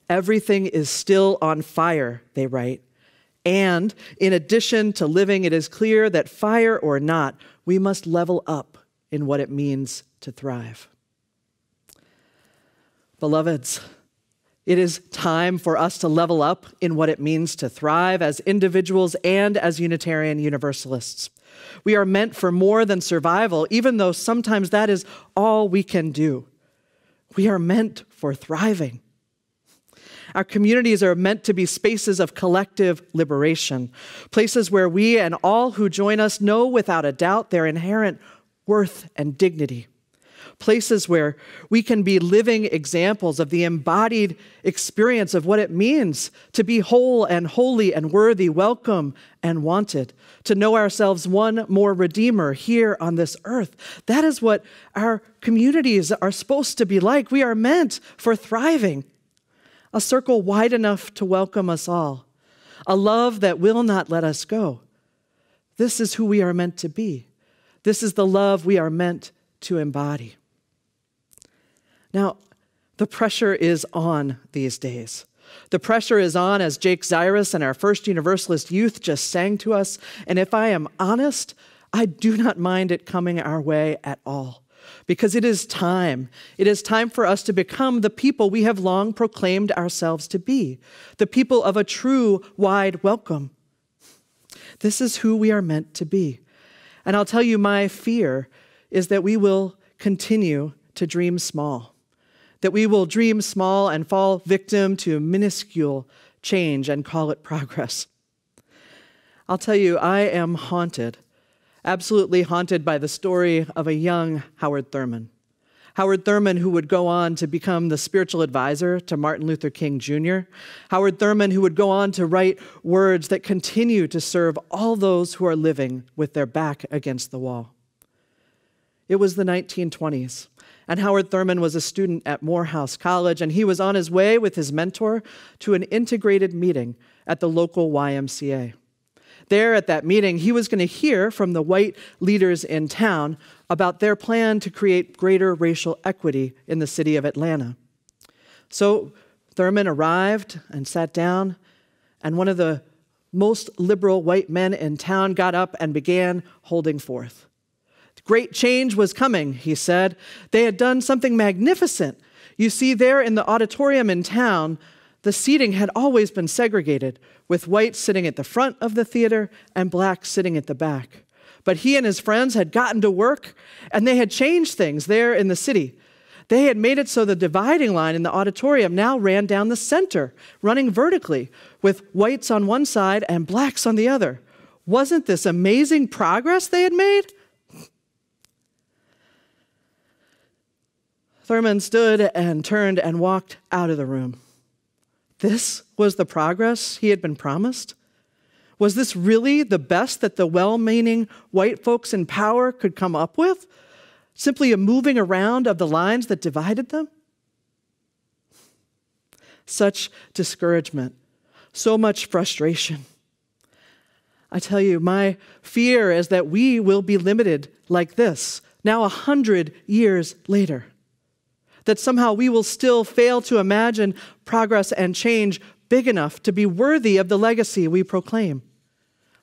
Everything is still on fire, they write. And in addition to living, it is clear that fire or not, we must level up in what it means to thrive. Beloveds, it is time for us to level up in what it means to thrive as individuals and as Unitarian Universalists. We are meant for more than survival, even though sometimes that is all we can do. We are meant for thriving. Our communities are meant to be spaces of collective liberation, places where we and all who join us know without a doubt their inherent worth and dignity. Places where we can be living examples of the embodied experience of what it means to be whole and holy and worthy, welcome and wanted, to know ourselves one more Redeemer here on this earth. That is what our communities are supposed to be like. We are meant for thriving a circle wide enough to welcome us all, a love that will not let us go. This is who we are meant to be. This is the love we are meant to embody. Now, the pressure is on these days. The pressure is on, as Jake Zyrus and our First Universalist youth just sang to us. And if I am honest, I do not mind it coming our way at all because it is time. It is time for us to become the people we have long proclaimed ourselves to be, the people of a true, wide welcome. This is who we are meant to be. And I'll tell you, my fear is that we will continue to dream small, that we will dream small and fall victim to minuscule change and call it progress. I'll tell you, I am haunted absolutely haunted by the story of a young Howard Thurman. Howard Thurman, who would go on to become the spiritual advisor to Martin Luther King Jr., Howard Thurman, who would go on to write words that continue to serve all those who are living with their back against the wall. It was the 1920s, and Howard Thurman was a student at Morehouse College, and he was on his way with his mentor to an integrated meeting at the local YMCA. There at that meeting, he was going to hear from the white leaders in town about their plan to create greater racial equity in the city of Atlanta. So Thurman arrived and sat down, and one of the most liberal white men in town got up and began holding forth. Great change was coming, he said. They had done something magnificent. You see, there in the auditorium in town, the seating had always been segregated, with whites sitting at the front of the theater and blacks sitting at the back. But he and his friends had gotten to work and they had changed things there in the city. They had made it so the dividing line in the auditorium now ran down the center, running vertically, with whites on one side and blacks on the other. Wasn't this amazing progress they had made? Thurman stood and turned and walked out of the room. This was the progress he had been promised? Was this really the best that the well meaning white folks in power could come up with? Simply a moving around of the lines that divided them? Such discouragement, so much frustration. I tell you, my fear is that we will be limited like this, now a hundred years later that somehow we will still fail to imagine progress and change big enough to be worthy of the legacy we proclaim.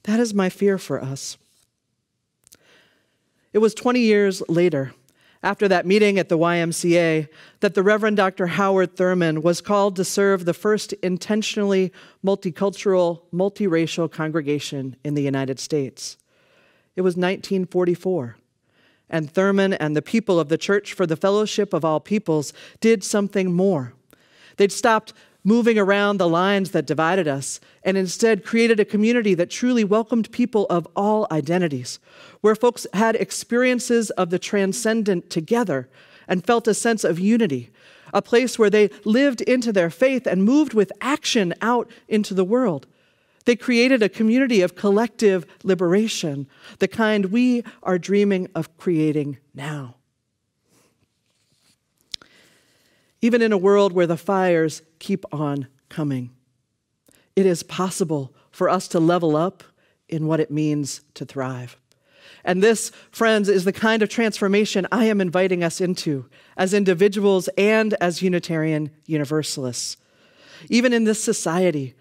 That is my fear for us. It was 20 years later, after that meeting at the YMCA, that the Reverend Dr. Howard Thurman was called to serve the first intentionally multicultural, multiracial congregation in the United States. It was 1944 and Thurman and the people of the Church for the Fellowship of All Peoples did something more. They'd stopped moving around the lines that divided us and instead created a community that truly welcomed people of all identities, where folks had experiences of the transcendent together and felt a sense of unity, a place where they lived into their faith and moved with action out into the world. They created a community of collective liberation, the kind we are dreaming of creating now. Even in a world where the fires keep on coming, it is possible for us to level up in what it means to thrive. And this, friends, is the kind of transformation I am inviting us into as individuals and as Unitarian Universalists. Even in this society,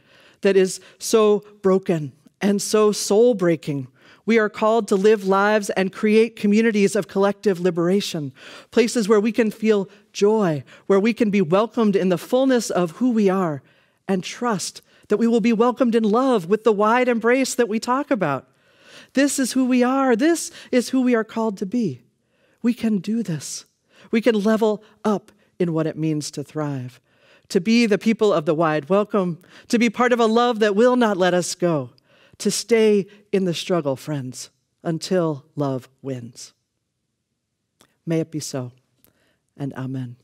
that is so broken and so soul breaking. We are called to live lives and create communities of collective liberation, places where we can feel joy, where we can be welcomed in the fullness of who we are, and trust that we will be welcomed in love with the wide embrace that we talk about. This is who we are. This is who we are called to be. We can do this. We can level up in what it means to thrive to be the people of the wide welcome, to be part of a love that will not let us go, to stay in the struggle, friends, until love wins. May it be so, and amen.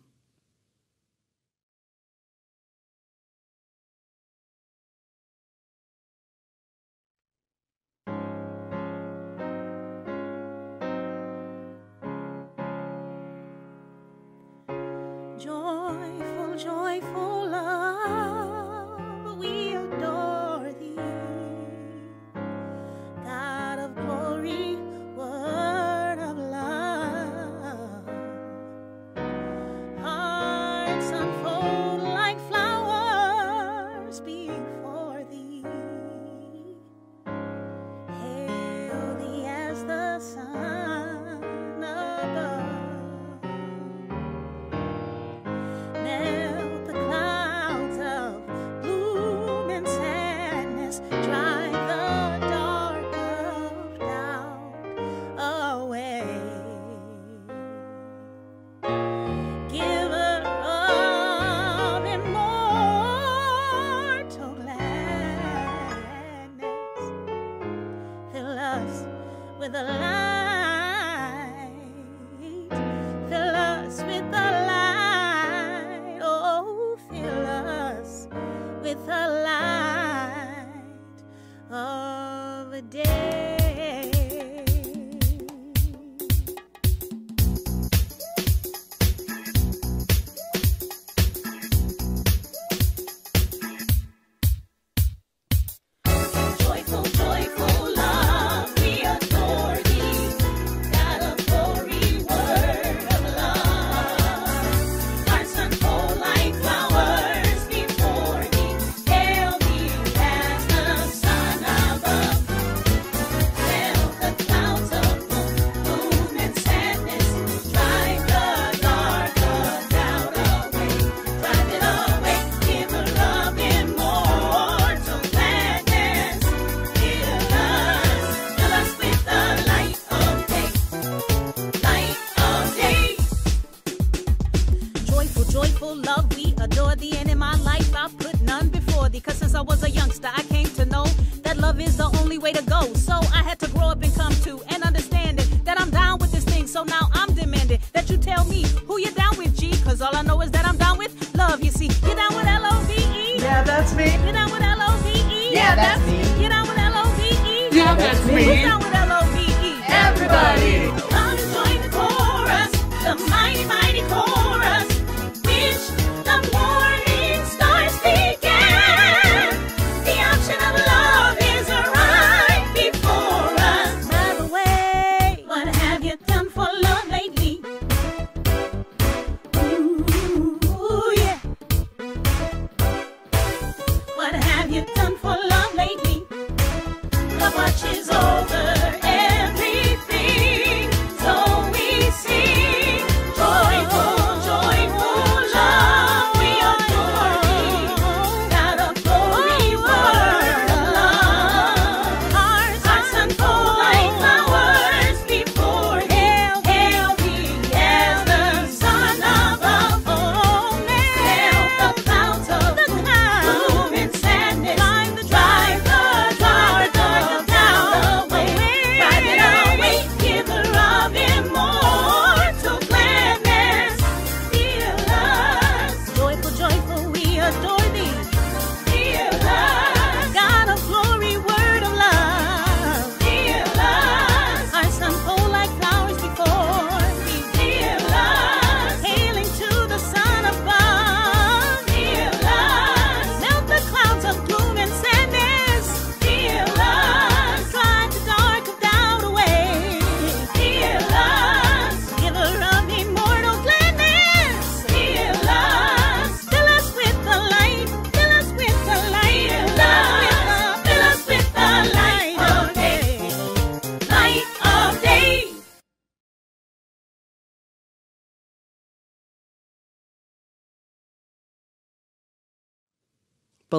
unfold. and for love.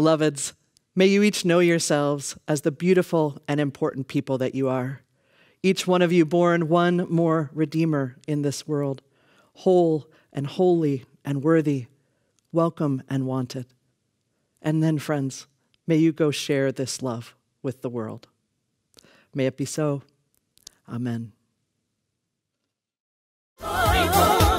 Beloveds, may you each know yourselves as the beautiful and important people that you are. Each one of you born one more Redeemer in this world, whole and holy and worthy, welcome and wanted. And then, friends, may you go share this love with the world. May it be so. Amen. Oh,